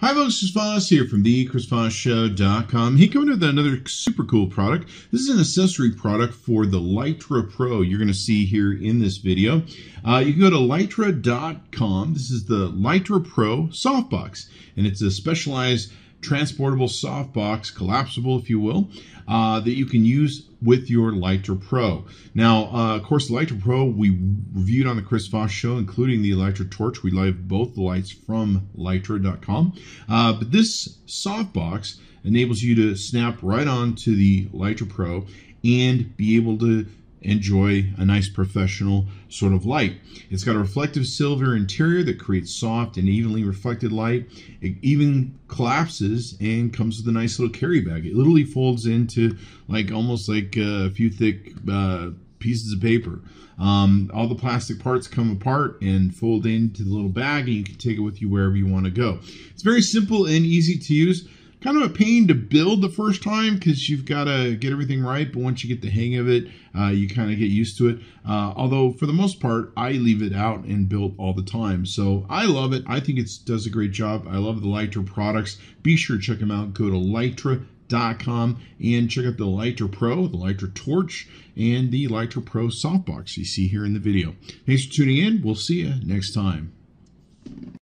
Hi folks, Chris Voss here from the ChrisVossShow.com. He coming with another super cool product. This is an accessory product for the Litra Pro you're going to see here in this video. Uh, you can go to Litra.com. This is the Litra Pro softbox, and it's a specialized transportable softbox, collapsible if you will, uh, that you can use with your Litra Pro. Now, uh, of course, the Litra Pro we reviewed on the Chris Voss show, including the Litra Torch. We live both the lights from Litra.com. Uh, but this softbox enables you to snap right onto the Litra Pro and be able to enjoy a nice professional sort of light. It's got a reflective silver interior that creates soft and evenly reflected light. It even collapses and comes with a nice little carry bag. It literally folds into like almost like a few thick uh, pieces of paper. Um, all the plastic parts come apart and fold into the little bag and you can take it with you wherever you want to go. It's very simple and easy to use kind of a pain to build the first time because you've got to get everything right. But once you get the hang of it, uh, you kind of get used to it. Uh, although for the most part, I leave it out and built all the time. So I love it. I think it does a great job. I love the Litra products. Be sure to check them out. Go to Litra.com and check out the Litra Pro, the Litra Torch, and the Litra Pro softbox you see here in the video. Thanks for tuning in. We'll see you next time.